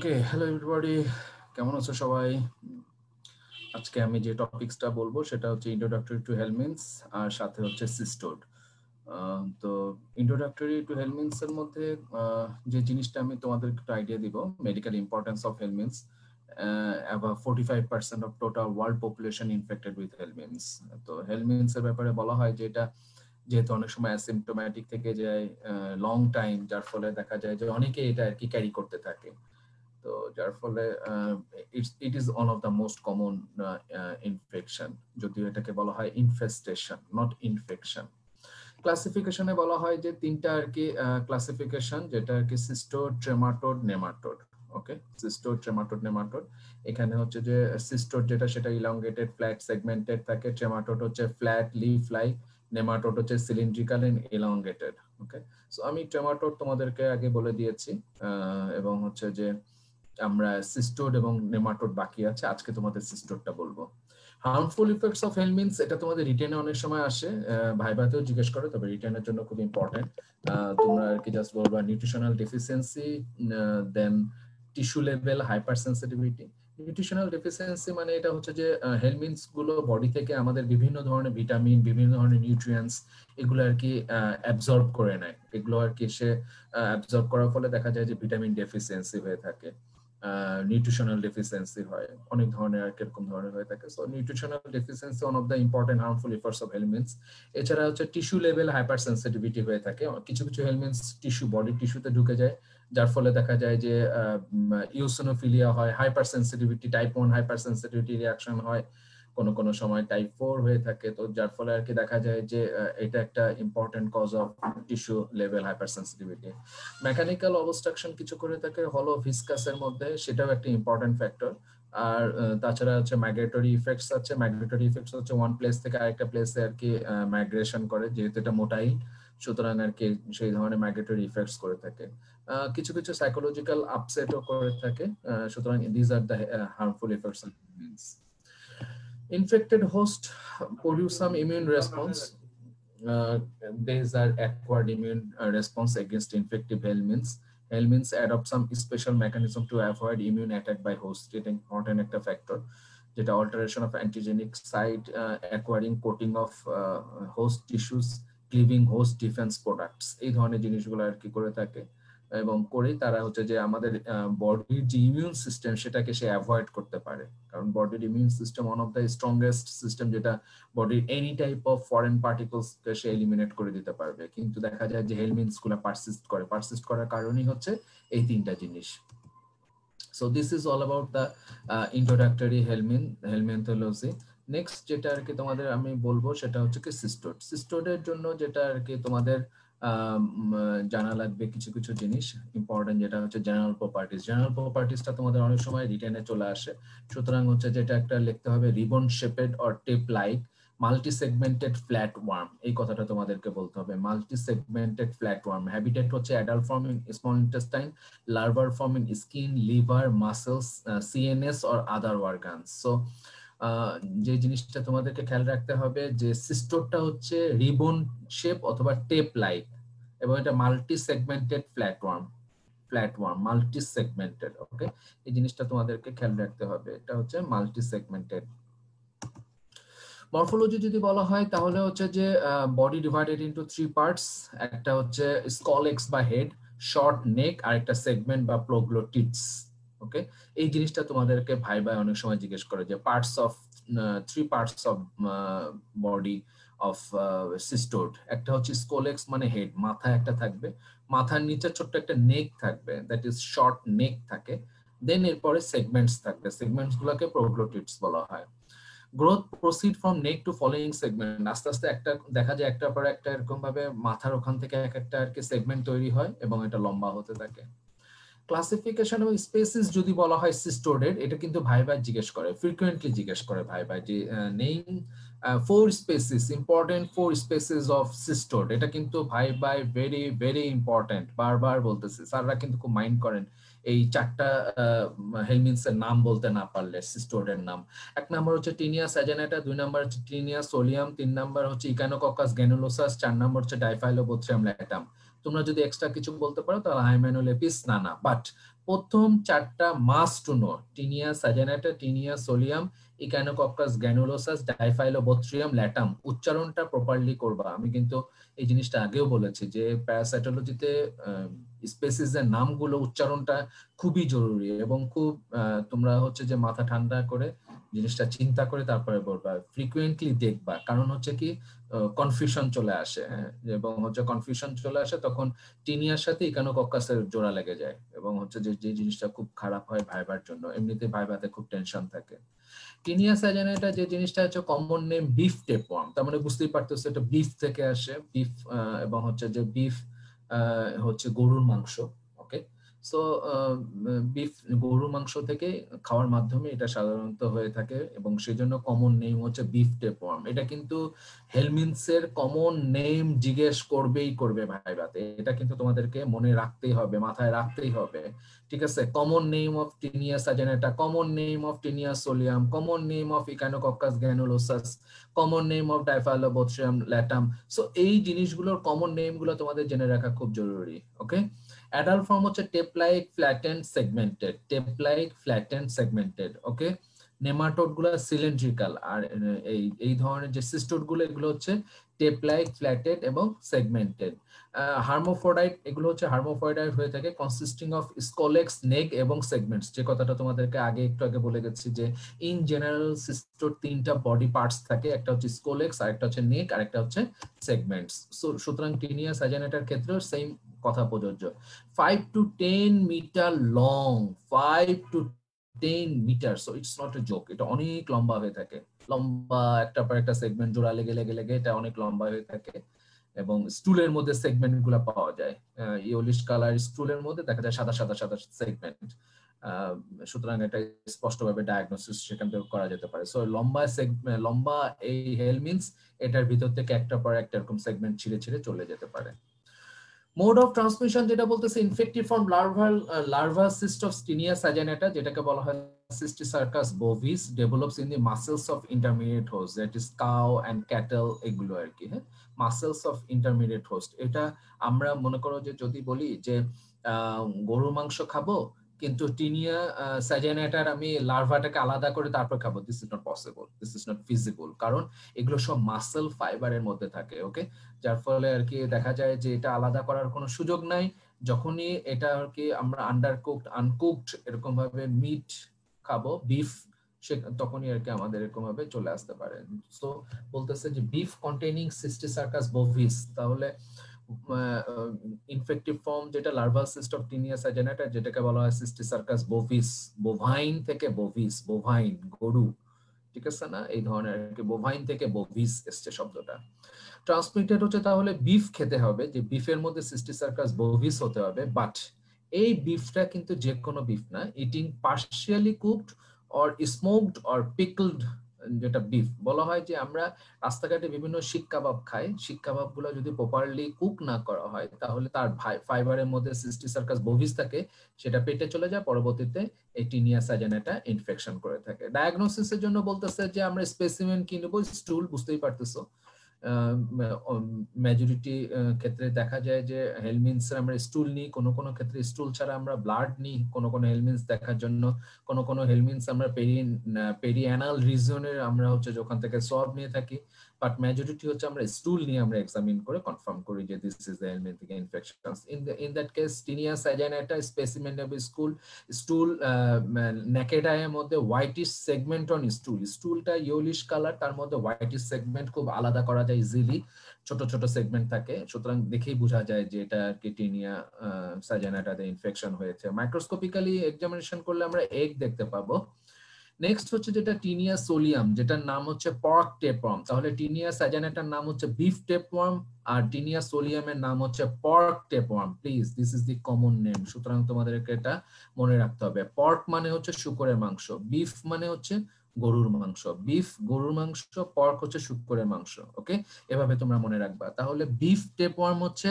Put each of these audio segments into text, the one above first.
Okay hello everybody কেমন আছো সবাই? আজকে আমি যে টপিকসটা বলব সেটা হচ্ছে ইন্ট্রোডাক্টরি টু হেলমিনস আর সাথে হচ্ছে সিস্টোড তো ইন্ট্রোডাক্টরি টু হেলমিনস এর মধ্যে যে জিনিসটা আমি তোমাদের একটু আইডিয়া দিব medical importance of helminths forty five percent of total world population infected with helminths তো হেলমিনস এর ব্যাপারে বলা হয় যে এটা যেহেতু অনেক সময় অ্যাসিমটোম্যাটিক থেকে যায় লং টাইম যার ফলে দেখা যায় যে অনেকে এটা আর কি ক্যারি করতে থাকে। তো যার ফলে it is one of the most common infection যদিও এটাকে বলা হয় ইনফেস্টেশন নট ইনফেকশন ক্লাসিফিকেশনে বলা হয় যে তিনটা আর কি ক্লাসিফিকেশন যেটা আর কি cestode trematode nematode okay cestode trematode nematode এখানে হচ্ছে যে সিস্টোড যেটা, সেটা ইলংগেটেড ফ্ল্যাট সেগমেন্টেড থাকে। ট্রেমাটোড হচ্ছে ফ্ল্যাট লিফ লাইক নেমাটোড হচ্ছে cylindrical and elongated okay so আমি ট্রেমাটোড তোমাদেরকে আগে বলে দিয়েছি এবং হচ্ছে যে আমরা সিস্টোড এবং নেমাটোড বাকি আছে, আজকে তোমাদের সিস্টোডটা বলব। হার্মফুল ইফেক্টস অফ হেলমিনস এটা তোমাদের রিটেনে অনেক সময় আসে ভাইবাতেও জিজ্ঞেস করে, তবে রিটেনের জন্য খুব ইম্পর্টেন্ট তোমরা আর কি জাস্ট বলবা nutritional deficiency then tissue level hyper sensitivity nutritional deficiency মানে এটা হচ্ছে যে হেলমিনসগুলো বডি থেকে আমাদের বিভিন্ন ধরনের ভিটামিন বিভিন্ন ধরনের নিউট্রিয়েন্টস এগুলো আর কি অ্যাবজর্ব করে নেয়। এগুলো আর কি সে অ্যাবজর্ব করার ফলে দেখা যায় যে ভিটামিন ডেফিসিয়েন্সি হয়ে থাকে। নিউট্রিশনাল ডেফিসিয়েন্সি হয়, অনেক ধরনের আর কীরকম ধরনের হয়ে থাকে। So nutritional deficiency one of the important harmful effects of helminths এছাড়া হচ্ছে টিস্যু লেভেল হাইপার সেন্সিটিভিটি হয়ে থাকে। কিছু কিছু হেলমেন্টস টিস্যু বডি টিস্যুতে ঢুকে যায়, যার ফলে দেখা যায় যে ইউসোনোফিলিয়া হয় hyper sensitivity type one hyper sensitivity reaction হয়। কোনো কোনো সময় টাইপ ফোর হয়ে থাকে, তো যার ফলে আর কি দেখা যায় যে এটা একটা important cause of tissue level hyper sensitivity mechanical obstruction কিছু করে থাকে হলো ভিসকাসের মধ্যে, সেটাও একটা ইম্পর্টেন্ট ফ্যাক্টর আর তাছাড়া হচ্ছে মাইগ্রেটরি ইফেক্টস আছে মাইগ্রেটরি ইফেক্টস হচ্ছে ওয়ান প্লেস থেকে আরেকটা প্লেসে আর কি মাইগ্রেশন করে, যেহেতু এটা মোটাই। সুতরাং আর কি সেই ধরনের মাইগ্রেটরি ইফেক্টস করে থাকে। কিছু কিছু সাইকোলজিক্যাল আপসেটও করে থাকে সুতরাং these are the harmful effects infected host produce some immune response. Uh, these are acquired immune uh, response against infective helminths. Helminths adopt some special mechanism to avoid immune attack by host. It important একটা factor. যেটা alteration of antigenic site, uh, acquiring coating of uh, host tissues, cleaving host defense products. এই ধরনের জিনিসগুলো আর কি করে থাকে এবং করে তারা হচ্ছে যে আমাদের বডির যে ইমিউন সিস্টেম সেটাকে সে অ্যাভয়েড করতে পারে। কারণ বডির immune system one of the strongest system যেটা বডির এনি টাইপ অফ ফরেন পার্টিকলসকে সে এলিমিনেট করে দিতে পারবে। কিন্তু দেখা যায় যে হেলমিনসগুলো পারসিস্ট করে। পারসিস্ট করার কারণই হচ্ছে এই তিনটা জিনিস। So this is all about the introductory helmin helminthology next যেটা আর কি তোমাদের আমি বলব সেটা হচ্ছে কি সিস্টোড সিস্টোডের জন্য যেটা আর কি তোমাদের জানা লাগবে কিছু কিছু জিনিস ইম্পর্টেন্ট যেটা হচ্ছে জেনারেল প্রপার্টিস জেনারেল প্রপার্টিসটা তোমাদের অনেক সময় রিটেনে চলে আসে। সুতরাং হচ্ছে যেটা একটা লিখতে হবে ribbon shaped or tape like multi segmented flatworm এই কথাটা তোমাদেরকে বলতে হবে multi segmented flat worm habitat হচ্ছে adult form in small intestine লার্ভার form in skin liver muscles CNS or other organs so যে জিনিসটা তোমাদেরকে খেয়াল রাখতে হবে যে সিস্টোরটা হচ্ছে রিবন শেপ অথবা টেপ লাইক এবং এটা multi segmented flatworm flatworm multi segmented okay এই জিনিসটা তোমাদেরকে খেয়াল রাখতে হবে। এটা হচ্ছে মাল্টি সেগমেন্টেড মরফোলজি যদি বলা হয়, তাহলে হচ্ছে যে body divided into three parts একটা হচ্ছে স্কলেক্স বা হেড শর্ট নেক আর একটা সেগমেন্ট বা প্রোগ্লোটিডস ওকে? এই জিনিসটা তোমাদেরকে ভাই ভাই অনেক সময় জিজ্ঞেস করে যে parts of three parts of body of cestode একটা হচ্ছে স্কোলেক্স মানে হেড মাথা একটা থাকবে। মাথার নিচে ছোট্ট একটা নেক থাকবে দ্যাট ইজ শর্ট নেক থাকে। দেন এরপরে সেগমেন্টস থাকবে। সেগমেন্টস গুলোকে প্রোগ্লোটিডস বলা হয়। Growth proceed from neck to following segment আস্তে আস্তে একটা, দেখা যায় একটা পর একটা এরকম ভাবে মাথার ওখান থেকে এক একটা আর কি সেগমেন্ট তৈরি হয় এবং এটা লম্বা হতে থাকে। ক্লাসিফিকেশন এবং স্পেসিস যদি বলা হয় সিস্টোডের এটা কিন্তু ভাই ভাই জিজ্ঞেস করে ফ্রিকুয়েন্টলি জিজ্ঞেস করে ভাই ভাই যে name four species important four species of cestode এটা কিন্তু ভাই ভাই ভেরি ভেরি ইম্পর্টেন্ট বারবার বলতেছে। স্যাররা কিন্তু খুব মাইন্ড করেন এই চারটা হেলমিনস এর নাম বলতে না পারলে সিস্টোডের নাম। এক নাম্বার হচ্ছে টিনিয়া স্যাজেনাটা দুই নাম্বার হচ্ছে টিনিয়া সোলিয়াম, তিন নাম্বার হচ্ছে ইকানোককাস গ্যানুলোসাস, চার নাম্বার হচ্ছে ডাইফাইলোবোথ্রিয়াম ল্যাটাম। তোমরা যদি এক্সট্রা কিছু বলতে পারো, তাহলে হাইমেনোলেপিস নানা বাট প্রথম চারটা must to know Taenia saginata Taenia solium Echinococcus granulosus Diphyllobothrium latum উচ্চারণটা প্রপারলি করবা। আমি কিন্তু এই জিনিসটা আগেও বলেছি যে প্যারাসাইটোলজিতে স্পেসিসের নামগুলো, উচ্চারণটা খুবই জরুরি এবং খুব তোমরা হচ্ছে যে মাথা ঠান্ডা করে জিনিসটা চিন্তা করে তারপরে বলবা। ফ্রিকুয়েন্টলি দেখবা। কারণ হচ্ছে কি কনফিউশন চলে আসে হ্যাঁ? এবং হচ্ছে কনফিউশন চলে আসে তখন টিনিয়ার সাথে ইকানো কক্কাসের জোড়া লেগে যায় এবং হচ্ছে যে যে জিনিসটা খুব খারাপ হয় ভাইবার জন্য, এমনিতে ভাইবাতে খুব টেনশন থাকে টিনিয়া সাজানাটা যে জিনিসটা হচ্ছে কমন নেম বিফ টেপওয়ার্ম তার মানে বুঝতেই পারতেছে এটা বিফ থেকে আসে বিফ এবং হচ্ছে যে বিফ হচ্ছে গরুর মাংস সো বিফ গরুর মাংস থেকে খাওয়ার মাধ্যমে এটা সাধারণত হয়ে থাকে এবং সেজন্য কমন নেম হচ্ছে বিফ টেপওয়ার্ম এটা কিন্তু হেলমিনসের কমন নেম জিজ্ঞেস করবেই করবে ভাইবাতে এটা কিন্তু তোমাদেরকে মনে রাখতেই হবে, মাথায় রাখতেই হবে। ঠিক আছে? Common name of Taenia saginata common name of Taenia solium common name of Echinococcus granulosus common name of Diphyllobothrium latum so এই জিনিসগুলোর কমন নেমগুলো তোমাদের জেনে রাখা খুব জরুরি ওকে অ্যাডাল্ট ফর্ম হচ্ছে tape like flattened segmented tape flattened segmented okay নেমাটোডগুলো cylindrical আর এই এই ধরনের যে সিস্টোডগুলো, এগুলো হচ্ছে টেপ লাইক ফ্ল্যাটেড এবং সেগমেন্টেড হার্মোফোডাইট এগুলো হচ্ছে হার্মোফোডাইট হয়ে থাকে কনসিস্টিং অফ স্কোলেক্স নেক এবং সেগমেন্টস যে কথাটা তোমাদেরকে আগে একটু আগে বলে গেছি যে ইন জেনারেল সিস্টোর তিনটা বডি পার্টস থাকে, একটা হচ্ছে স্কোলেক্স আর একটা হচ্ছে নেক আর একটা হচ্ছে সেগমেন্টস সুতরাং টিনিয়া সাজানেটার ক্ষেত্রেও সেম কথা প্রযোজ্য। Five to ten meter long five to ten meter so it's not a joke এটা অনেক লম্বা হয়ে থাকে। লম্বা একটা পর একটা সেগমেন্ট জোড়া লেগে লেগে লেগে, এটা অনেক লম্বা হয়ে থাকে। এবং স্টুলের মধ্যে সেগমেন্টগুলো পাওয়া যায়। ইয়োলিশ কালার স্টুলের মধ্যে দেখা যায় সাদা সাদা সাদা সেগমেন্ট সুতরাং এটা স্পষ্টভাবে ডায়াগনোসিস সেখান থেকে করা যেতে পারে। সো লম্বা লম্বা এই হেলমিনস এটার ভিতর থেকে একটা পর একটা এরকম সেগমেন্ট ছিঁড়ে ছিঁড়ে চলে যেতে পারে। মোড অফ ট্রান্সমিশন যেটা বলতেছে infective form larval larva cyst of Taenia saginata যেটাকে বলা হয় Cysticercus bovis develops in the muscles of intermediate host that is cow and cattle এগুলো আর কি হ্যাঁ? মাসেলস অফ ইন্টারমিডিয়েট হোস্ট এটা আমরা মনে করো যে যদি বলি যে গরু মাংস খাব কিন্তু টিনিয়া সাজানেটার আমি লার্ভাটাকে আলাদা করে তারপর খাব। This is not possible this is not feasible কারণ এগুলো সব মাসেল ফাইবারের মধ্যে থাকে ওকে যার ফলে আর কি দেখা যায় যে এটা আলাদা করার কোনো সুযোগ নাই। যখনই এটা আর কি আমরা আন্ডার কুকড আনকুকড এরকম ভাবে মিট খাব বিফ সে তখনই আর কি আমাদের এরকম ভাবে চলে আসতে পারে। সো বলতেছে যে বিফ কন্টেনিং সিস্টিসার্কাস বোভিস তাহলে ইনফেক্টিভ ফর্ম যেটা larval cyst of Taenia saginata যেটাকে বলা হয় সিস্টি সার্কাস বোভিস বোভাইন থেকে বোভিস বোভাইন গরু, ঠিক আছে না? এই ধরনের কি বোভাইন থেকে বোভিস এসছে শব্দটা। ট্রান্সমিটেড হচ্ছে তাহলে বিফ খেতে হবে, যে বিফের মধ্যে সিস্টি সার্কাস বোভিস হতে হবে বাট এই বিফটা কিন্তু যে কোনো বিফ না eating partially cooked or smoked or pickled যেটা বিফ বলা হয় যে আমরা রাস্তাঘাটে বিভিন্ন শিক কাবাব খাই। শিক কাবাবগুলো যদি প্রপারলি কুক না করা হয়, তাহলে তার ফাইবারের মধ্যে সিস্টি সার্কাস বভিস থাকে, সেটা পেটে চলে যায়, পরবর্তীতে এই টিনিয়া সাজানাটা ইনফেকশন করে থাকে। ডায়াগনোসিসের জন্য বলতেছে যে আমরা স্পেসিমেন কিনবো স্টুল বুঝতেই পারতেছো। মেজরিটি ক্ষেত্রে দেখা যায় যে হেলমিন্স আমরা স্টুল নিই, কোনো কোনো ক্ষেত্রে স্টুল ছাড়া আমরা ব্লাড নিই, কোনো কোনো হেলমিন্স দেখার জন্য, কোনো কোনো হেলমিন্স আমরা পেরি পেরি অ্যানাল রিজনের আমরা হচ্ছে ওখান থেকে সব নিয়ে থাকি। বাট মেজরিটি হচ্ছে আমরা স্টুল নিয়ে আমরা এক্সামিন করে কনফার্ম করি যে this is the helminthic infection in in that case Taenia saginata specimen of school stool নেকেডায়ের মধ্যে হোয়াইটিশ সেগমেন্ট অন স্টুল স্টুলটা ইয়োলিশ কালার তার মধ্যে হোয়াইটিশ সেগমেন্ট খুব আলাদা করা যায় ইজিলি ছোট ছোট সেগমেন্ট থাকে। সুতরাং দেখেই বোঝা যায় যে এটা আর কি টিনিয়া সাইজাইনাটাতে ইনফেকশন হয়েছে। মাইক্রোস্কোপিক্যালি এক্সামিনেশন করলে আমরা এগ দেখতে পাবো। নেক্সট হচ্ছে যেটা টিনিয়া সোলিয়াম যেটার নাম হচ্ছে পর্ক টেপওয়ার্ম তাহলে টিনিয়া সাজানেটার নাম হচ্ছে বিফ টেপওয়ার্ম আর টিনিয়া সোলিয়ামের নাম হচ্ছে pork tapeworm please this is the common name সুতরাং তোমাদেরকে এটা মনে রাখতে হবে। পর্ক মানে হচ্ছে শুকরের মাংস বিফ মানে হচ্ছে গরুর মাংস। বিফ গরুর মাংস পর্ক হচ্ছে শুকরের মাংস ওকে এভাবে তোমরা মনে রাখবা। তাহলে বিফ টেপওয়ার্ম হচ্ছে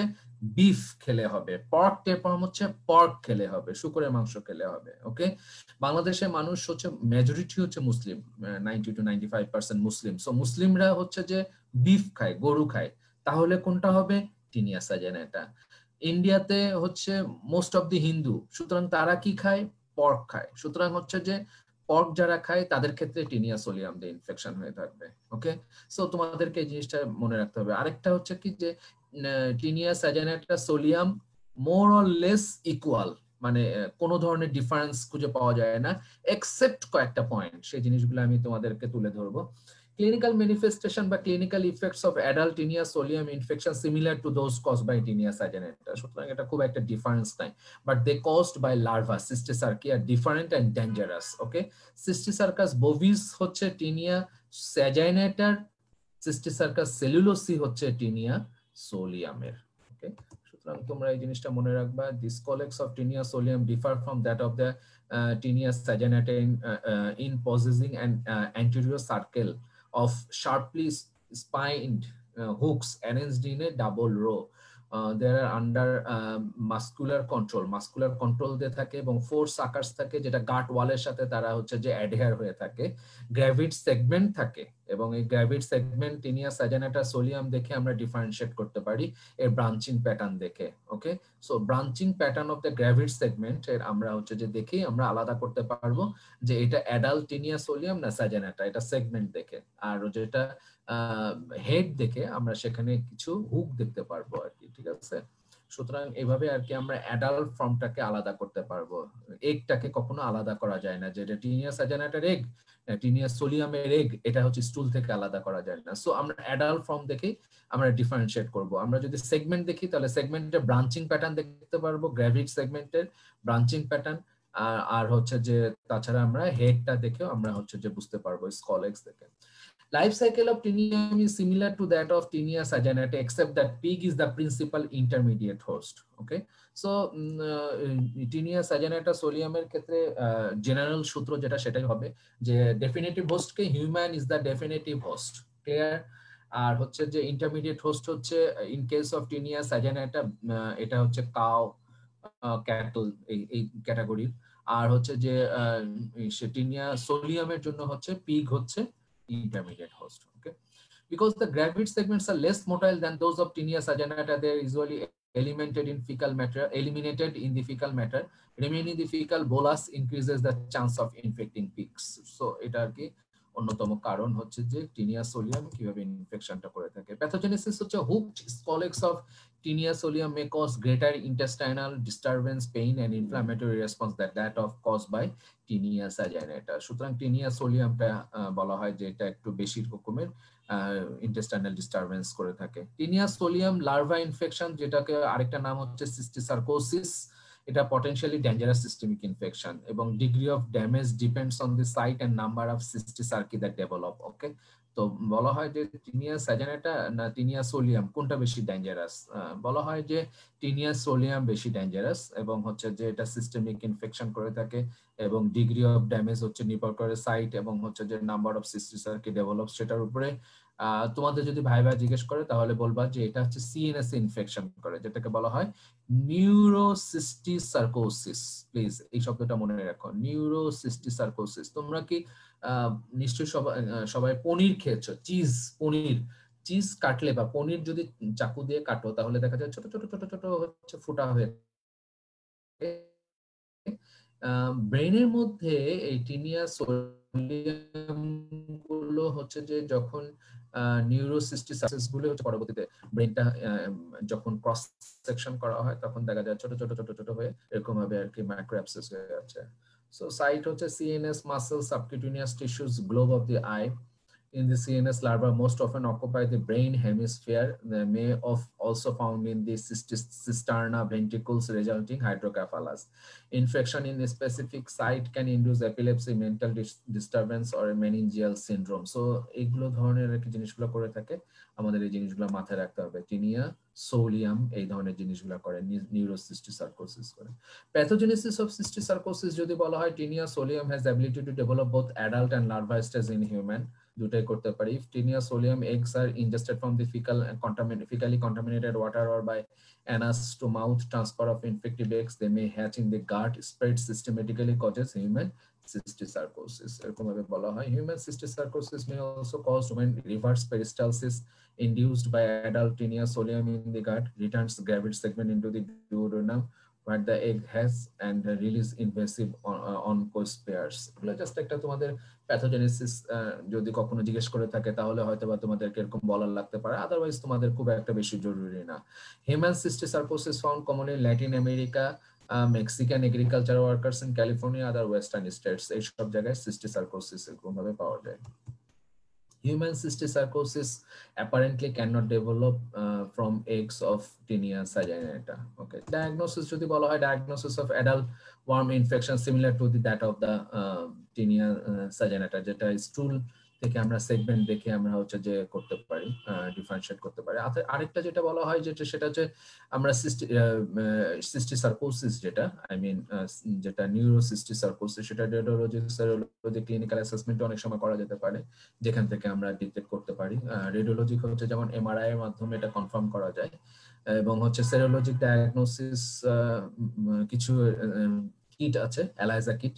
বিফ খেলে হবে পর্ক টেপওয়ার্ম হচ্ছে পর্ক খেলে হবে, শুকরের মাংস খেলে হবে ওকে বাংলাদেশের মানুষ হচ্ছে মেজরিটি হচ্ছে Muslim ninety two ninety five percent Muslim so মুসলিমরা হচ্ছে যে বিফ খায়, গরু খায়, তাহলে কোনটা হবে? টিনিয়া সাজেনা এটা ইন্ডিয়াতে হচ্ছে মোস্ট অফ দি হিন্দু, সুতরাং তারা কি খায়? পর্ক খায়, সুতরাং হচ্ছে যে পর্ক যারা খায়, তাদের ক্ষেত্রে টিনিয়া সোলিয়াম দিয়ে ইনফেকশন হয়ে থাকবে ওকে সো তোমাদেরকে এই জিনিসটা মনে রাখতে হবে। আরেকটা হচ্ছে কি যে Taenia saginata solium more or equal মানে কোনো ধরনের ডিফারেন্স খুঁজে পাওয়া যায় না এক্সেপ্ট কয়েকটা পয়েন্ট সেই জিনিসগুলো আমি তোমাদেরকে তুলে ধরব। ক্লিনিক্যাল ম্যানিফেস্টেশন বা clinical effects of adult taenia solium infection similar to those cause by taenia saginata সুতরাং এটা খুব একটা ডিফারেন্স নাই। But they caused by larva cysticerci R different and dangerous okay cysticercus bovis হচ্ছে টিনিয়া স্যাজাইনেটার cysticercus cellulosae হচ্ছে taenia সোলিয়ামের ওকে সুতরাং তোমরা এই জিনিসটা মনে রাখবা this scolex of Taenia solium differ from that of the Taenia saginata in, uh, uh, in possessing an uh, anterior circle of sharply spined double hooks Uh, they are under uh, muscular control muscular control দিয়ে থাকে এবং four সাকার্স থাকে যেটা গাট ওয়ালের সাথে তারা হচ্ছে যে অ্যাডহেয়ার হয়ে থাকে। গ্র্যাভিড সেগমেন্ট থাকে এবং এই gravid segment taenia saginata solium দেখে আমরা ডিফারেন্সিয়েট করতে পারি এর ব্রাঞ্চিং প্যাটার্ন দেখে okay so branching pattern of the gravid segment এর আমরা হচ্ছে যে দেখেই আমরা আলাদা করতে পারব যে এটা অ্যাডাল্ট টিনিয়া সোলিয়াম না সাজানাটা এটা সেগমেন্ট দেখে। আর যেটা হেড দেখে আমরা সেখানে কিছু হুক দেখতে পারব আর কি, ঠিক আছে? সুতরাং এভাবে আর কি আমরা অ্যাডাল্ট ফর্মটাকে আলাদা করতে পারব। এগটাকে কখনো আলাদা করা যায় না যেটা টিনিয়া সাজানাটার এগ টিনিয়া সোলিয়ামের এগ এটা হচ্ছে স্টুল থেকে আলাদা করা যায় না। সো আমরা অ্যাডাল্ট ফর্ম দেখেই আমরা ডিফারেন্সিয়েট করব। আমরা যদি সেগমেন্ট দেখি, তাহলে সেগমেন্টের ব্রাঞ্চিং প্যাটার্ন দেখতে পারব গ্র্যাভিড সেগমেন্টের ব্রাঞ্চিং প্যাটার্ন আর হচ্ছে যে তাছাড়া আমরা হেডটা দেখেও আমরা হচ্ছে যে বুঝতে পারব স্কলেক্স দেখে। Life cycle of Tinium is similar to that of Tinia saginata, except that pig is the principal intermediate host. Okay, so Taenia saginata সোলিয়ামের ক্ষেত্রে জেনারেল সূত্র যেটা সেটাই হবে যে definitive হোস্টকে human is the definitive host clear আর হচ্ছে যে intermediate host হচ্ছে in case of Taenia saginata এটা হচ্ছে কাও ক্যাটল এই এই ক্যাটাগরির আর হচ্ছে যে টিনিয়া সোলিয়ামের জন্য হচ্ছে পিগ হচ্ছে intermediate host. Okay, because the gravid segments are less motile than those of Tinea saginata, they are usually eliminated in fecal matter, eliminated in the fecal matter. Remaining the fecal bolus increases the chance of infecting pigs. So এটা আর কি অন্যতম কারণ হচ্ছে যে tinea solium কীভাবে ইনফেকশনটা করে থাকে প্যাথোজেনেসিস হচ্ছে hooked scolex of Taenia solium may cause greater intestinal disturbance pain and inflammatory response that that of cause by Taenia saginata সুতরাং টিনিয়া সোলিয়ামটা বলা হয় যে এটা একটু বেশি রকমের ইন্টেস্টাইনাল ডিস্টারবেন্স করে থাকে। টিনিয়া সোলিয়াম লার্ভা ইনফেকশন যেটাকে আরেকটা নাম হচ্ছে সিস্টিসার্কোসিস এটা পটেনশিয়ালি ডেঞ্জারাস সিস্টেমিক ইনফেকশন এবং degree of damage depends on the site and number of cysticerci that develop okay তো বলা হয় যে টিনিয়া স্যাজানেটা না টিনিয়া সোলিয়াম, কোনটা বেশি ডেঞ্জারাস বলা হয় যে টিনিয়া সোলিয়াম বেশি ডেঞ্জারাস এবং হচ্ছে যে এটা সিস্টেমিক ইনফেকশন করে থাকে এবং ডিগ্রি অফ ড্যামেজ হচ্ছে নির্ভর করে সাইট এবং হচ্ছে যে নাম্বার অফ সিস্টিসার্কি ডেভেলপ সেটার উপরে। তোমাদের যদি ভাই ভাই জিজ্ঞেস করে তাহলে বলবা যে এটা হচ্ছে সিএনএস ইনফেকশন করে, যেটাকে বলা হয় নিউরোসিস্টিসার্কোসিস প্লিজ এই শব্দটা মনে রাখো নিউরোসিস্টিসার্কোসিস তোমরা কি নিশ্চয়ই সবাই সবাই পনির খেয়েছো চিজ পনির চিজ কাটলে বা পনির যদি চাকু দিয়ে কাটো, তাহলে দেখা যায় ছোট ছোট ছোট ছোট হচ্ছে ফুটা হয়ে ব্রেনের মধ্যে এই টিনিয়া সোলিয়ামগুলো হচ্ছে যে যখন নিউরোসিস্টিসাইসগুলো হচ্ছে পরবর্তীতে ব্রেনটা যখন ক্রস সেকশন করা হয়, তখন দেখা যায় ছোট ছোট ছোট ছোট হয়ে এরকম ভাবে আর কি মাইক্রোঅ্যাপসিস হয়ে যাচ্ছে। সো সাইট হচ্ছে CNS muscle subcutaneous tissues globe of the eye In the CNS larva most often occupy the brain hemisphere. They may of also found in the cisterna ventricles resulting hydrocephalus. Infection in a specific site can induce epilepsy, mental dis disturbance or a meningeal syndrome. So এগুলো ধরনের কি জিনিসগুলো করে থাকে আমাদের এই জিনিসগুলো মাথায় রাখতে হবে টিনিয়া সোলিয়াম এই ধরনের জিনিসগুলো করে নিউরোসিস্টিসার্কোসিস করে প্যাথোজেনেসিস অফ সিস্টিসার্কোসিস যদি বলা হয় Taenia solium has ability to develop both adult and larva stage in human দুটাই করতে পারি if tinea solium eggs are ingested from the fecal and contaminated fecally contaminated water or by anus to mouth transfer of infective eggs they may hatch in the gut spread systematically causes human cysticercosis এরকম ভাবে বলা হয় human cysticercosis may also cause when reverse peristalsis induced by adult tinea solium in the gut returns gravid segment into the duodenum where the egg has and release invasive on, uh, on coast pairs. এগুলো just একটা তোমাদের pathogenesis যদি কখনো জিজ্ঞেস করে থাকে তাহলে হয়তো বা তোমাদেরকে এরকম বলার লাগতে পারে। আদারওয়াইজ তোমাদের খুব একটা বেশি জরুরি না। Human cysticercosis found commonly Latin America Mexican agriculture workers in California other western states এই সব জায়গায় সিস্টিসার্কোসিস এরকম ভাবে পাওয়া যায়। Human cysticercosis apparently cannot develop uh, from eggs of Tinea saginata. Okay. Diagnosis যদি বলা হয় diagnosis of adult worm infection similar to the, that of the uh, Tinea uh, saginata যেটা stool থেকে আমরা সেগমেন্ট দেখে আমরা হচ্ছে যে করতে পারি ডিফারেন্সিয়েট করতে পারি। আরেকটা যেটা বলা হয় যেটা, সেটা হচ্ছে আমরা সিস্টি সার্কোসিস যেটা আই মিন যেটা নিউরো সিস্টি সার্কোসিস সেটা রেডিওলজি ক্লিনিক্যাল অ্যাসেসমেন্ট অনেক সময় করা যেতে পারে, যেখান থেকে আমরা ডিটেক্ট করতে পারি। রেডিওলজি হচ্ছে যেমন এমআরআই এর মাধ্যমে এটা কনফার্ম করা যায়, এবং হচ্ছে সেরোলজিক ডায়াগনোসিস কিছু কিট আছে অ্যালাইজা কিট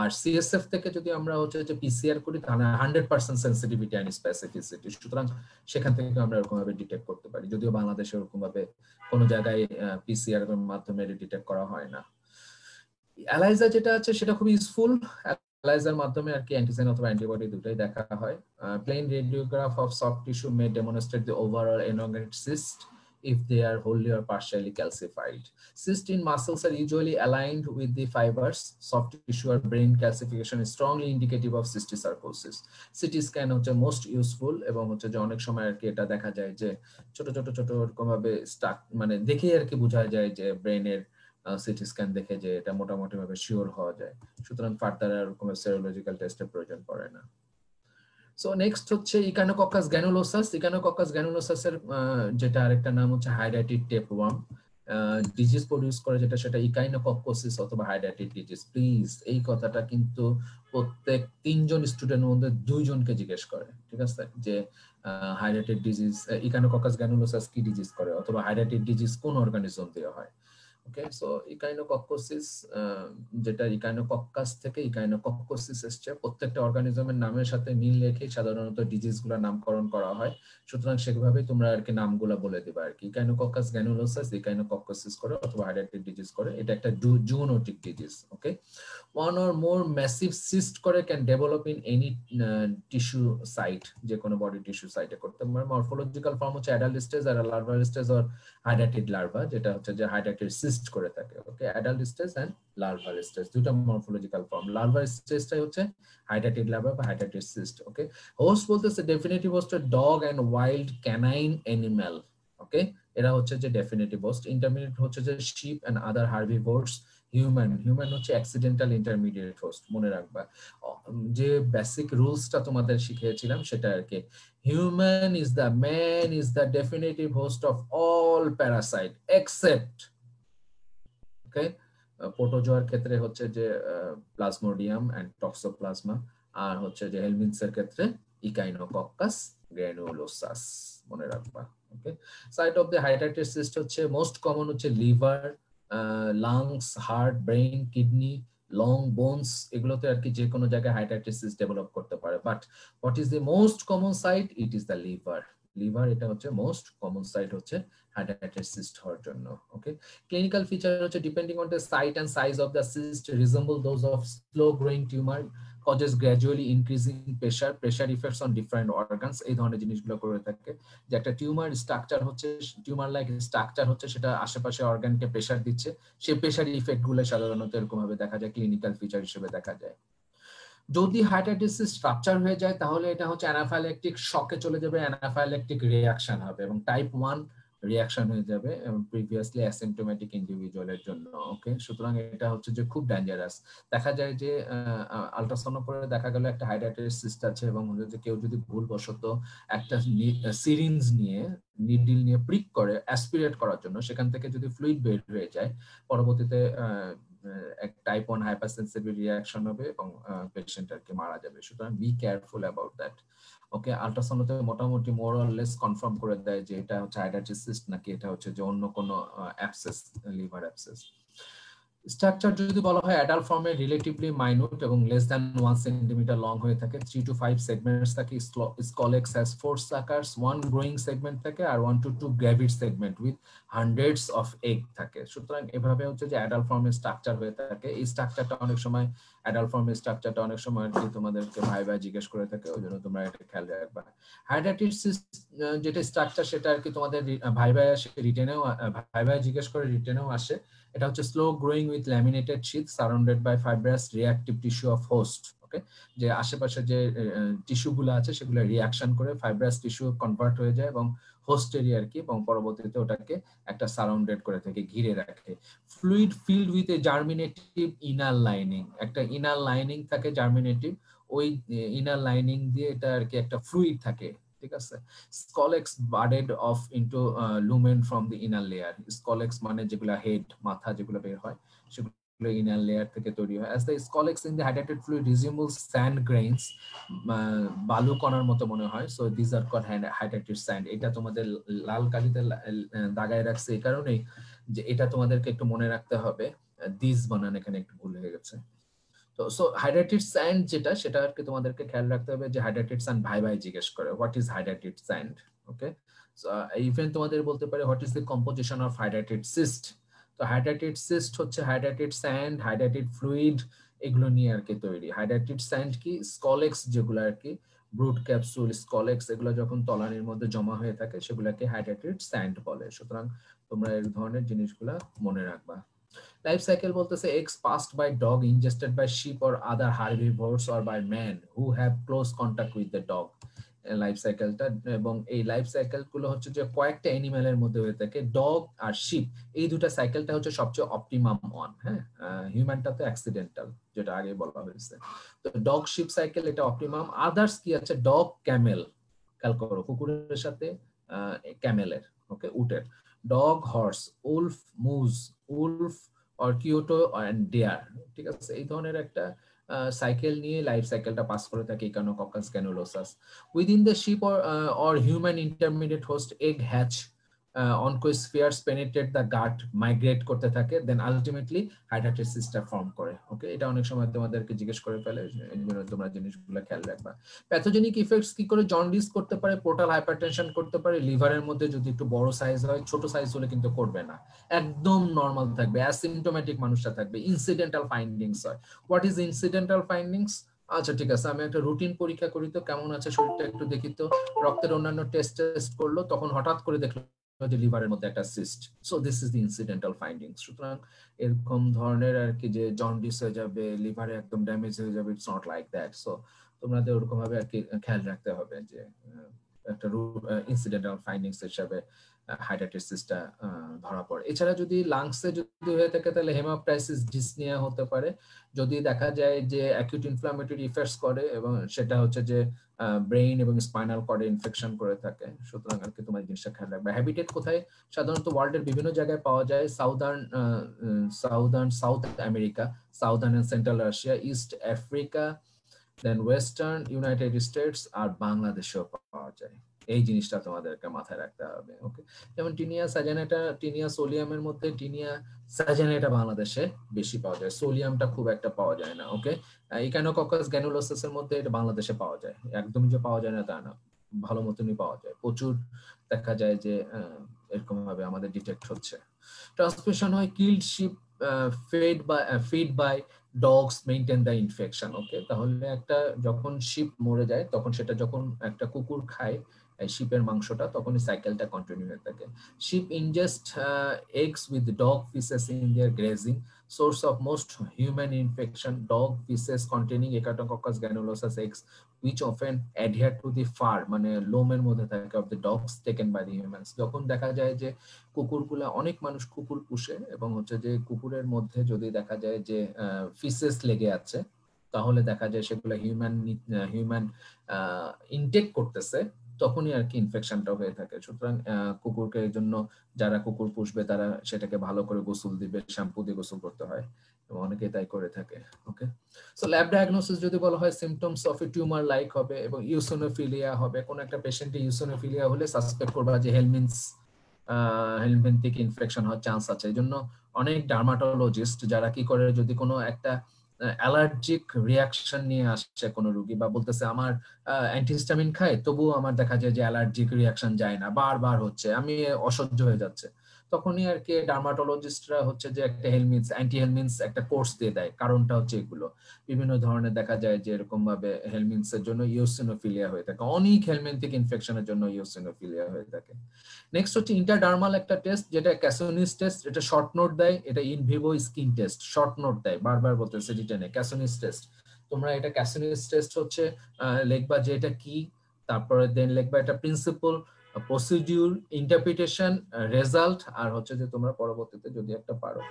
আর সিএসএফ থেকে যদি আমরা হচ্ছে যে পিসিআর করি, তাহলে hundred percent sensitivity and specificity সুতরাং সেখান থেকে আমরা এরকম ভাবে ডিটেক্ট করতে পারি। যদিও বাংলাদেশে ওরকম ভাবে কোনো জায়গায় পিসিআর এর মাধ্যমে ডিটেক্ট করা হয় না। অ্যালাইজা যেটা আছে, সেটা খুব ইউজফুল অ্যালাইজার মাধ্যমে আর কি অ্যান্টিজেন অথবা অ্যান্টিবডি দুটাই দেখা হয়। Plain radiograph of soft tissue may demonstrate the overall elongated cyst if they are wholly or partially calcified. Cysts in muscles are usually aligned with the fibers. Soft tissue or brain calcification is strongly indicative of cysticercosis. CT scan হচ্ছে most useful এবং হচ্ছে যে আর মানে আর ব্রেনের CT scan দেখে যে এটা মোটামুটি ভাবে শিওর হওয়া যায় সুতরাং ফার্দার এরকম সেরোলজিক্যাল টেস্টের প্রয়োজন পড়ে না সো নেক্সট হচ্ছে ইকানোককাস গ্যানুলোসাস ইকানোককাস গ্যানুলোসাসের যেটা আরেকটা নাম হচ্ছে হাইড্রাইটিড টেপ ওয়ার্ম ডিজিজ প্রডিউস করে যেটা, সেটা ইকাইনোকক্কোসিস অথবা হাইড্রাইটিড ডিজিজ প্লিজ এই কথাটা কিন্তু প্রত্যেক তিনজন স্টুডেন্টের মধ্যে দুইজনকে জিজ্ঞেস করে, ঠিক আছে? যে হাইড্রাইটিড ডিজিজ ইকানোককাস গ্যানুলোসাস কি ডিজিজ করে? অথবা হাইড্রাইটিড ডিজিজ কোন অর্গানিজম দিয়ে হয়? ওকে সো ইকাইনোকক্কোসিস যেটা ইকাইনোকক্কাস থেকে ইকাইনোকক্কোসিস এসছে, প্রত্যেকটা অর্গানিজমের নামের সাথে মিল রেখে সাধারণত ডিজিজগুলা নামকরণ করা হয়। সুতরাং সেভাবে তোমরা আর কি নামগুলা বলে দিবা আর কি। ইকাইনোকক্কাস গ্যানুলোসাস ইকাইনোকক্কোসিস করে অথবা হাইড্রাইটিক ডিজিজ করে, এটা একটা zoonotic disease okay one or more massive cyst করে can develop in any tissue site যে কোনো বডি টিস্যু সাইটে করতে পারে। মরফোলজিক্যাল ফর্ম হচ্ছে অ্যাডাল্ট স্টেজ আর লার্ভাল স্টেজ অর হাইড্রাইটেড লার্ভা যেটা হচ্ছে যে হাইড্রাইটেড সিস্ট করে থাকে okay adult stage and larval stage দুটো মরফোলজিক্যাল ফর্ম লার্ভাল স্টেজটাই হচ্ছে হাইড্রাইটেড লার্ভা বা হাইড্রাইটেড সিস্ট ওকে হোস্ট বলতেছে definitive host dog and wild canine animal okay এরা হচ্ছে যে ডেফিনেটিভ হোস্ট ইন্টারমিডিয়েট হচ্ছে যে sheep and other herbivores human human হচ্ছে অ্যাক্সিডেন্টাল ইন্টারমিডিয়েট হোস্ট মনে রাখবা। যে বেসিক রুলসটা তোমাদের শিখিয়েছিলাম সেটা আর কি। Human is the man is the definitive host of all parasite except okay পোটোজোয়ার ক্ষেত্রে হচ্ছে যে প্লাজমোডিয়াম এন্ড টক্সোপ্লাজমা আর হচ্ছে যে হেলমিনস এর ক্ষেত্রে ইকাইনোকক্কাস গ্র্যানুলোসাস মনে রাখবা ওকে সাইট অফ দ্য হাইড্রাইটেড সিস্ট হচ্ছে মোস্ট কমন হচ্ছে liver lungs heart brain kidney long bones এগুলোতে আর কি যে কোনো জায়গায় হাইড্রাইটিস ডেভেলপ করতে পারে। But what is the most common site it is the liver liver, এটা হচ্ছে মোস্ট কমন সাইট হচ্ছে সিস্ট হওয়ার জন্য ওকে ক্লিনিক্যাল ফিচার হচ্ছে depending on the site and size of the cyst resemble those of slow growing tumour causes gradually increasing pressure pressure effects on different organs, এই ধরনের জিনিসগুলো করে থাকে। যে একটা টিউমার স্ট্রাকচার হচ্ছে টিউমার লাইক স্ট্রাকচার হচ্ছে, সেটা আশেপাশে অর্গানকে প্রেসার দিচ্ছে, সেই প্রেসার ইফেক্টগুলো সাধারণত এরকম ভাবে দেখা যায় ক্লিনিক্যাল ফিচার হিসেবে দেখা যায়। যদি হাইটাইটিস স্ট্রাকচার হয়ে যায়, তাহলে এটা হচ্ছে অ্যানাফাইলেকটিক শকে চলে যাবে অ্যানাফাইলেকটিক রিয়াকশন হবে এবং টাইপ ওয়ান রিয়াকশন হয়ে যাবে প্রিভিয়াসলি অ্যাসিমটোমেটিক ইন্ডিভিজুয়ালের জন্য ওকে সুতরাং এটা হচ্ছে যে খুব ডেঞ্জারাস দেখা যায় যে আলট্রাসাউন্ড করে দেখা গেল একটা হাইড্রাইটেড সিস্ট আছে এবং যে কেউ যদি ভুলবশত একটা সিরিঞ্জ নিয়ে নিডিল নিয়ে প্রিক করে অ্যাসপিরেট করার জন্য, সেখান থেকে যদি ফ্লুইড বের হয়ে যায়, পরবর্তীতে এক টাইপ ওয়ান হাইপারসেন্সিটিভ রিয়াকশন হবে এবং পেশেন্ট আর কি মারা যাবে। সুতরাং be careful about that okay আল্ট্রাসাউন্ডতে মোটামুটি মোর লেস কনফার্ম করে দেয় যে এটা হচ্ছে আইডার্জি সিস্ট নাকি এটা হচ্ছে যে অন্য কোনো অ্যাপসেস লিভার অ্যাপসেস স্ট্রাকচার যদি বলা হয় অ্যাডাল্ট ফর্মে রিলেটিভলি মাইনুট এবং less than one centimetre long হয়ে থাকে থ্রি টু ফাইভ সেগমেন্টস থাকে scolex has four suckers one growing segment থাকে আর one to two gravid segment with hundreds of egg থাকে। সুতরাং এভাবে হচ্ছে যে অ্যাডাল্ট ফর্মের স্ট্রাকচার হয়ে থাকে। এই স্ট্রাকচারটা অনেক সময় অ্যাডাল্ট ফর্মের স্ট্রাকচারটা অনেক সময় আর কি তোমাদেরকে ভাই ভাই জিজ্ঞেস করে থাকে, ওই জন্য তোমরা এটা খেয়াল রাখবা। হাইড্রাটিস যেটা স্ট্রাকচার সেটা আর কি তোমাদের ভাই ভাই আসে রিটেনেও ভাই ভাই জিজ্ঞেস করে রিটেনেও আসে। এটা হচ্ছে slow growing with laminated sheath surrounded by fibrous reactive tissue of host okay যে আশেপাশে যে টিস্যুগুলো আছে সেগুলো রিয়াকশন করে ফাইব্রাস টিস্যু কনভার্ট হয়ে যায় এবং হোস্ট এরিয়া আর কি, এবং পরবর্তীতে ওটাকে একটা সারাউন্ডেড করে থাকে, ঘিরে রাখে। Fluid filled with a germinative inner lining একটা ইনার লাইনিং থাকে জার্মিনেটিভ ওই ইনার লাইনিং দিয়ে এটা আর কি একটা ফ্লুইড থাকে। ঠিক আছে? Scolex budded off into lumen from the inner layer scolex মানে যেগুলো হেড মাথা যেগুলো বের হয়, সেগুলো ইনার লেয়ার থেকে তৈরি হয়। As the scolex in the hydrated fluid resumes sand grains বালু কণার মতো মনে হয়। সো দিস আর কল হাইড্রেটেড স্যান্ড এটা তোমাদের লাল কালিতে দাগায় রাখছে এই কারণেই যে এটা তোমাদেরকে একটু মনে রাখতে হবে। দিস বানান এখানে একটু ভুল হয়ে গেছে। তো সো হাইড্রেটেড স্যান্ড যেটা, সেটা আর কি তোমাদেরকে খেয়াল রাখতে হবে যে হাইড্রেটেড স্যান্ড ভাই ভাই জিজ্ঞেস করে what is hydrated sand okay even তোমাদের বলতে পারে what is the composition of hydrated cyst তো হাইড্রেটেড সিস্ট হচ্ছে হাইড্রেটেড স্যান্ড হাইড্রেটেড ফ্লুইড এগুলো নিয়ে আর কি তৈরি। হাইড্রেটেড স্যান্ড কি? স্কলেক্স যেগুলো আর কি ব্রুট ক্যাপসুল স্কলেক্স এগুলো যখন তলানির মধ্যে জমা হয়ে থাকে, সেগুলোকে হাইড্রেটেড স্যান্ড বলে। সুতরাং তোমরা এই ধরনের জিনিসগুলা মনে রাখবা। লাইফ সাইকেল বলতেছে eggs passed by dog ingested by sheep or other herbivores or by man who have close contact with the dog life সাইকেলটা এবং এই লাইফ সাইকেলগুলো হচ্ছে যে কয়েকটা অ্যানিমেলের মধ্যে হয়ে থাকে ডগ আর শিপ এই দুটা সাইকেলটা হচ্ছে সবচেয়ে অপটিমাম ওয়ান হ্যাঁ? হিউম্যানটা তো অ্যাক্সিডেন্টাল যেটা আগে বলা হয়েছে। তো ডগ শিপ সাইকেল এটা অপটিমাম আদার্স কি আছে? ডগ ক্যামেল খেয়াল করো, কুকুরের সাথে ক্যামেলের ওকে উটের। Dog, horse, wolf, moose, wolf অর্কিওটো and deer. ঠিক আছে? এই ধরনের একটা সাইকেল নিয়ে লাইফ সাইকেলটা পাস করে থাকে Echinococcus granulosus within the sheep or or human intermediate host egg hatch oncospheres penetrate the gut migrate করতে থাকে দেন আলটিমেটলি ফর্ম করে। ওকে এটা অনেক সময় তোমাদেরকে জিজ্ঞেস করে ফেলে তোমরা জিনিসগুলো খেয়াল রাখবা। প্যাথোজেনিক ইফেক্টস কি করে জন্ডিস করতে পারে পোর্টাল হাইপারটেনশন করতে পারে, লিভারের মধ্যে যদি একটু বড় সাইজ হয়, ছোট সাইজ হলে কিন্তু করবে না। একদম নর্মাল থাকবে মানুষটা থাকবে ইনসিডেন্টাল ফাইন্ডিংস হয়। হোয়াট ইজ ইনসিডেন্টাল ফাইন্ডিংস আচ্ছা ঠিক আছে, আমি একটা রুটিন পরীক্ষা করি তো, কেমন আছে শরীরটা একটু দেখি তো। রক্তের অন্যান্য টেস্ট টেস্ট করল, তখন হঠাৎ করে দেখল যে লিভারের মধ্যে একটা cyst so this is the incidental finding সুতরাং এরকম ধরনের আর কি যে জন্ডিস হয়ে যাবে লিভারে একদম ড্যামেজ হয়ে যাবে it's not like that so তোমাদের ওরকম ভাবে আর কি খেয়াল রাখতে হবে যে একটা ইনসিডেন্টাল ফাইন্ডিংস হিসাবে হাইড্রেটেড সিস্টটা ধরা পড়ে। এছাড়া যদি লাংসে যদি হয়ে থাকে, তাহলে হেমাপ্টাইসিস ডিসনিয়া হতে পারে। যদি দেখা যায় যে অ্যাকিউট ইনফ্লামেটরি ইফেক্টস করে এবং সেটা হচ্ছে যে ব্রেইন এবং স্পাইনাল কর্ডে ইনফেকশন করে থাকে, সুতরাং আর কি তোমার জিনিসটা খেয়াল রাখবে। হ্যাবিটেট কোথায়? সাধারণত ওয়ার্ল্ডের বিভিন্ন জায়গায় পাওয়া যায় southern southern South America southern and central Russia East Africa then western United States আর বাংলাদেশেও পাওয়া যায়। এই জিনিসটা তোমাদেরকে মাথায় রাখতে হবে ওকে যেমন টিনিয়া সাজানেটা, টিনিয়া সোলিয়ামের মধ্যে টিনিয়া সাজানেটা বাংলাদেশে বেশি পাওয়া যায়। সোলিয়ামটা খুব একটা পাওয়া যায় না ওকে ইকানোককাস গ্যানুলোসাস এর মধ্যে এটা বাংলাদেশে পাওয়া যায়। একদমই যে পাওয়া যায় না, তা না। ভালো মতনই পাওয়া যায়। প্রচুর দেখা যায় যে এরকম ভাবে আমাদের ডিটেক্ট হচ্ছে। ট্রান্সমিশন হয় killed sheep fed by feed by dogs maintain the infection okay তাহলে একটা যখন শিপ মরে যায়, তখন সেটা যখন একটা কুকুর খায় শিপের মাংসটা, তখনই সাইকেলটা কন্টিনিউ হয়ে থাকে। Sheep ingest eggs with dog faeces in their grazing source of most human infection dog faeces containing Echinococcus granulosus eggs which often adhere to the fur মানে লোমের মধ্যে থাকে of the dogs taken by the humans যখন দেখা যায় যে কুকুরগুলা, অনেক মানুষ কুকুর পুষে এবং হচ্ছে যে কুকুরের মধ্যে যদি দেখা যায় যে ফিসেস লেগে আছে, তাহলে দেখা যায় সেগুলো হিউম্যান হিউম্যান ইনটেক করতেছে। তখনই আর কি ইনফেকশনটা হয়ে থাকে। সুতরাং কুকুরকে জন্য যারা কুকুর পুষবে, তারা সেটাকে ভালো করে গোসল দিবে শ্যাম্পু দিয়ে গোসল করতে হয় এবং তাই করে থাকে ওকে সো ল্যাব ডায়াগনোসিস যদি বলা হয় সিমটমস অফ টিউমার লাইক হবে এবং ইউসোনোফিলিয়া হবে। কোন একটা পেশেন্টে ইউসোনোফিলিয়া হলে সাসপেক্ট করবা যে হেলমিনস হেলমিনথিক ইনফেকশন হওয়ার চান্স আছে। এই জন্য অনেক ডার্মাটোলজিস্ট যারা কি করে, যদি কোনো একটা অ্যালার্জিক রিয়াকশন নিয়ে আসছে কোনো রুগী বা বলতেছে, আমার অ্যান্টিস্টামিন খায় তবুও আমার দেখা যায় যে অ্যালার্জিক রিয়াকশন যায় না। বারবার হচ্ছে। আমি অসহ্য হয়ে যাচ্ছে। তখনই আর কি ডার্মাটোলজিস্টরা হচ্ছে যে একটা হেলমিন্স অ্যান্টি হেলমিন্স একটা কোর্স দিয়ে দেয়। কারণটা হচ্ছে এগুলো। বিভিন্ন ধরনের দেখা যায় যে এরকম ভাবে হেলমিন্স এর জন্য ইওসিনোফিলিয়া হয়ে থাকে। অনেক হেলমিন্থিক ইনফেকশনের জন্য ইওসিনোফিলিয়া হয়ে থাকে। নেক্সট হচ্ছে ইন্টারডার্মাল একটা টেস্ট যেটা ক্যাসোনিস টেস্ট এটা শর্ট নোট দেয়, এটা in vivo skin test short note দেয়, বারবার বলতেছে রিটেনে ক্যাসোনিস টেস্ট তোমরা এটা ক্যাসোনিস টেস্ট হচ্ছে লিখবা যে এটা কি, তারপরে দেন লিখবা এটা প্রিন্সিপল প্রসিডিউর ইন্টারপ্রিটেশন রেজাল্ট আর হচ্ছে যে তোমরা পরবর্তীতে যদি একটা পারো।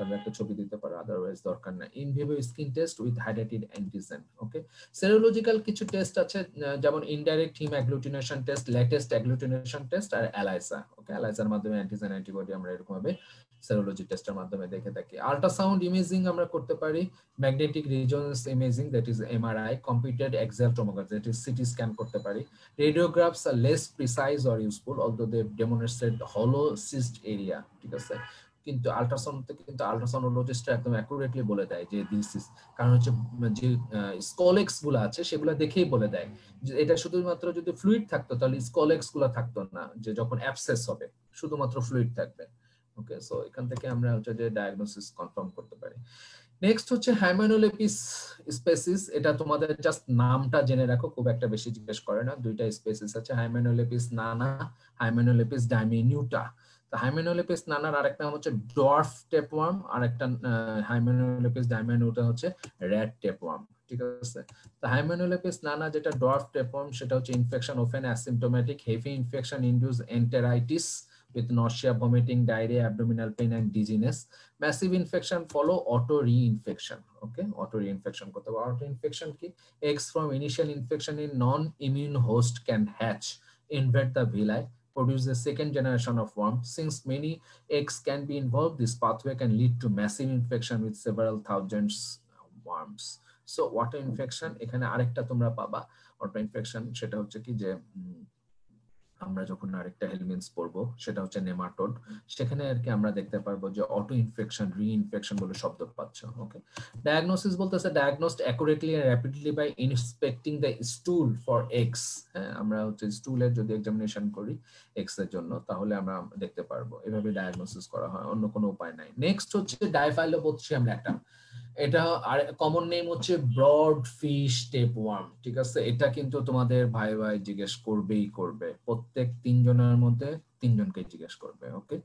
তাহলে একটা ছবি দিতে পারো আদারওয়াইজ দরকার নাই। In vivo skin test with hydrated antigen okay serological কিছু টেস্ট আছে যেমন indirect haemagglutination test latest agglutination test আর অ্যালাইসা ওকে অ্যালাইসার মাধ্যমে অ্যান্টিজেন অ্যান্টিবডি আমরা এরকম ভাবে সেরোলজি টেস্টের মাধ্যমে দেখে থাকি। আল্ট্রাসাউন্ড ইমেজিং আমরা করতে পারি magnetic resonance imaging that is MRI computed axial tomography that is CT scan করতে পারি। Radiographs are less precise or useful although they demonstrate hollow cyst area ঠিক আছে? কিন্তু আল্ট্রাসাউন্ড কিন্তু আল্ট্রাসাউন্ডোলজিস্টরা একদম অ্যাকুরেটলি বলে দেয় যে দিস ইজ কারণ হচ্ছে যে স্কলেক্সগুলো আছে সেগুলো দেখেই বলে দেয়। যে এটা শুধুমাত্র যদি ফ্লুইড থাকতো তাহলে স্কলেক্সগুলো থাকতো না, যে যখন অ্যাবসেস হবে, শুধুমাত্র ফ্লুইড থাকবে। ওকে সো এখান থেকে আমরা হচ্ছে যে ডায়াগনোসিস কনফার্ম করতে পারি। নেক্সট হচ্ছে হাইমানোলেপিস স্পেসিস এটা তোমাদের জাস্ট নামটা জেনে রাখো, খুব একটা বেশি জিজ্ঞেস করে না। দুইটা স্পেসিস আছে হাইমানোলেপিস নানা হাইমানোলেপিস ডাইমিনিউটা হাইমেনোলিপিস নানার আরেকটা হচ্ছে ডোয়ার্ফ টেপওয়ার্ম আর একটা হাইমেনোলিপিস ওটা হচ্ছে রেড টেপওয়ার্ম, ঠিক আছে? তো হাইমেনোলিপিস নানা যেটা ডোয়ার্ফ টেপওয়ার্ম, সেটা হচ্ছে infection often asymptomatic heavy infection induce enteritis with nausea vomiting diarrhoea abdominal pain and dizziness massive infection follow auto reinfection okay auto reinfection করতে পারো অটো ইনফেকশন কি? Eggs from initial infection in non immune host can hatch invade the villi produce the second generation of worm. Since many eggs can be involved, this pathway can lead to massive infection with several thousands worms. So water infection, এখানে আরেকটা তোমরা পাবা water infection সেটা হচ্ছে কি যে আমরা যখন আরেকটা হেলমেন্স পড়ব সেটা হচ্ছে নেমাটোড সেখানে আর কি আমরা দেখতে পারব যে অটো ইনফেকশন রি ইনফেকশন বলে শব্দ পাচ্ছ ওকে ডায়াগনোসিস বলতেছে diagnosed accurately rapidly by inspecting the stool for eggs হ্যাঁ আমরা হচ্ছে স্টুলের যদি এক্সামিনেশন করি এক্সের জন্য, তাহলে আমরা দেখতে পারব। এভাবে ডায়াগনোসিস করা হয়, অন্য কোনো উপায় নাই। নেক্সট হচ্ছে ডাইফাইলোবোথ্রিয়াম ল্যাটাম। এটা আর কমন নেম হচ্ছে ব্রড ফিশ টেপ ওয়ার্ম ঠিক আছে? এটা কিন্তু তোমাদের ভাই ভাই জিজ্ঞেস করবেই করবে। প্রত্যেক তিনজনের মধ্যে তিনজনকে জিজ্ঞেস করবে ওকে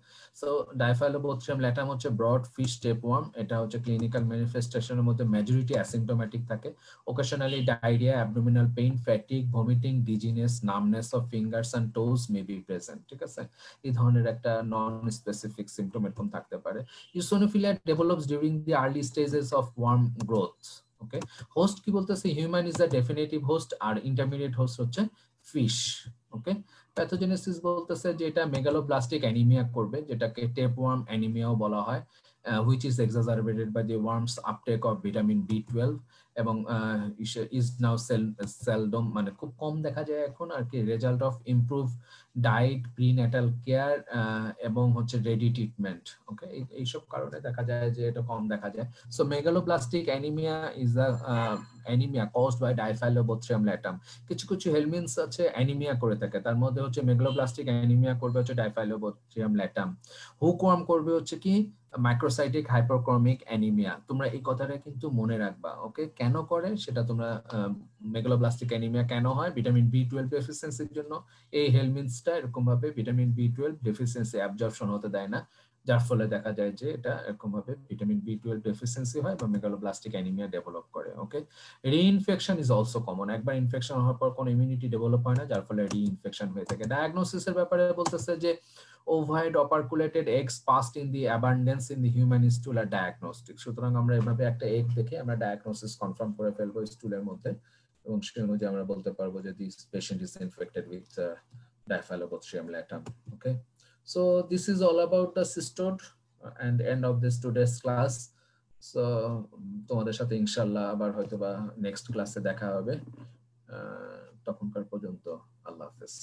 সো ডাইফাইলোবোথ্রিয়াম ল্যাটাম হচ্ছে ব্রড ফিশ টেপ ওয়ার্ম এটা হচ্ছে ক্লিনিক্যাল ম্যানিফেস্টেশনের মধ্যে মেজরিটি অ্যাসিমটোম্যাটিক থাকে। Occasionally diarrhoea abdominal pain fatigue vomiting dizziness numbness of fingers and toes may be present ঠিক আছে? এই ধরনের একটা নন স্পেসিফিক সিমটম এরকম থাকতে পারে। Eosinophilia develops during the early stages of worm growth okay host কি বলতেছে? Human is the definitive host R intermediate host হচ্ছে ফিশ ওকে প্যাথোজেনেসিস বলতেছে যে এটা মেগালোপ্লাস্টিক অ্যানিমিয়া করবে, যেটাকে টেপ ওয়ার্ম অ্যানিমিয়াও বলা হয় which is exacerbated by the worms uptake of vitamin B twelve এবং ইজ নাও সেল সেলডম মানে খুব কম দেখা যায় এখন আর কি result of improve diet prenatal care এবং হচ্ছে রেডি ট্রিটমেন্ট ওকে এইসব কারণে দেখা যায় যে এটা কম দেখা যায়। So megaloblastic anaemia is the anaemia caused by Diphyllobothrium latum কিছু কিছু হেলমিনস আছে অ্যানিমিয়া করে থাকে। তার মধ্যে হচ্ছে মেগালোপ্লাস্টিক অ্যানিমিয়া করবে হচ্ছে ডাইফাইলোবোথ্রিয়াম ল্যাটাম হুকওয়ার্ম করবে হচ্ছে কি? মাইক্রোসাইটিক হাইপোক্রমিক অ্যানিমিয়া তোমরা এই কথাটা কিন্তু মনে রাখবা, ওকে? কেন করে? সেটা তোমরা মেগালোব্লাস্টিক অ্যানিমিয়া কেন হয়? ভিটামিন বি টুয়েলভ ডেফিসিয়েন্সির জন্য। এই হেলমিনসটা এরকম ভাবে vitamin B twelve deficiency absorption হতে দেয় না। যার ফলে দেখা যায় যে এটা এরকম ভাবে ভিটামিন বি টুয়েলভ ডেফিসিয়েন্সি হয় বা মেগালোব্লাস্টিক অ্যানিমিয়া ডেভেলপ করে, okay? Reinfection is also common একবার ইনফেকশন হওয়ার পর কোনো ইমিউনিটি ডেভেলপ হয় না, যার ফলে রিইনফেকশন হয়ে থাকে। ডায়াগনোসিসের ব্যাপারে বলতেছে যে ovoid operculated eggs passed in the abundance in the human stool are diagnostic সুতরাং আমরা এভাবে একটা এগ দেখে আমরা ডায়াগনোসিস কনফার্ম করে ফেলব স্টুলের মধ্যে এবং সেই অনুযায়ী আমরা বলতে পারব যে this patient is infected with Diphyllobothrium latum okay so this is all about the cestode and end of this today's class so তোমাদের সাথে ইনশাল্লাহ আবার হয়তো বা নেক্সট ক্লাসে দেখা হবে। তখনকার পর্যন্ত আল্লাহ হাফেজ।